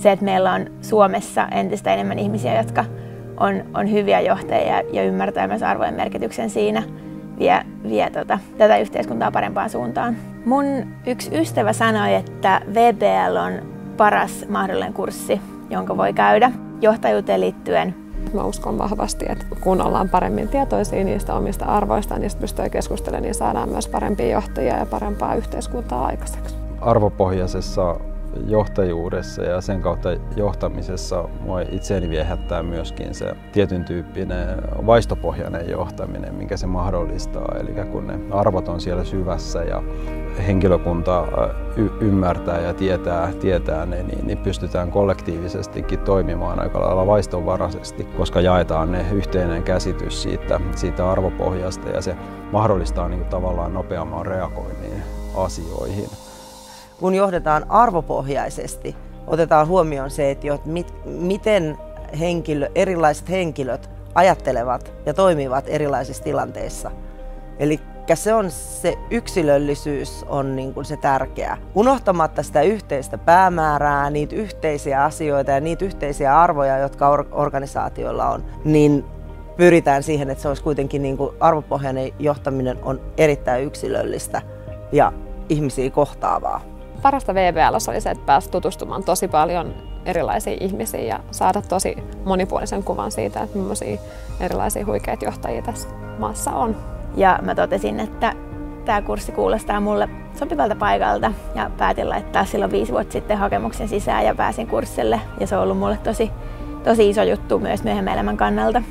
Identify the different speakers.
Speaker 1: se, että meillä on Suomessa entistä enemmän ihmisiä, jotka on, on hyviä johtajia ja ymmärtää myös arvojen merkityksen siinä, vie, vie tota, tätä yhteiskuntaa parempaan suuntaan. Mun yksi ystävä sanoi, että VBL on paras mahdollinen kurssi, jonka voi käydä johtajuuteen liittyen.
Speaker 2: Mä uskon vahvasti, että kun ollaan paremmin tietoisia niistä omista arvoista, niistä pystyy keskustelemaan, niin saadaan myös parempia johtajia ja parempaa yhteiskuntaa aikaiseksi.
Speaker 3: Arvopohjaisessa johtajuudessa ja sen kautta johtamisessa mua itseäni viehättää myöskin se tietyn tyyppinen vaistopohjainen johtaminen, mikä se mahdollistaa. Eli kun ne arvot on siellä syvässä ja henkilökunta y- ymmärtää ja tietää, tietää ne, niin, niin pystytään kollektiivisestikin toimimaan aika lailla vaistonvaraisesti, koska jaetaan ne yhteinen käsitys siitä, siitä arvopohjasta ja se mahdollistaa niin kuin tavallaan nopeamman reagoinnin asioihin
Speaker 4: kun johdetaan arvopohjaisesti, otetaan huomioon se, että mit, miten henkilö, erilaiset henkilöt ajattelevat ja toimivat erilaisissa tilanteissa. Eli se on se yksilöllisyys on niin kuin se tärkeä. Unohtamatta sitä yhteistä päämäärää, niitä yhteisiä asioita ja niitä yhteisiä arvoja, jotka or- organisaatioilla on, niin pyritään siihen, että se olisi kuitenkin niin kuin arvopohjainen johtaminen on erittäin yksilöllistä ja ihmisiä kohtaavaa
Speaker 2: parasta VBL oli se, että pääsi tutustumaan tosi paljon erilaisiin ihmisiin ja saada tosi monipuolisen kuvan siitä, että millaisia erilaisia huikeita johtajia tässä maassa on.
Speaker 1: Ja mä totesin, että tämä kurssi kuulostaa mulle sopivalta paikalta ja päätin laittaa silloin viisi vuotta sitten hakemuksen sisään ja pääsin kurssille ja se on ollut mulle tosi, tosi iso juttu myös myöhemmän elämän kannalta.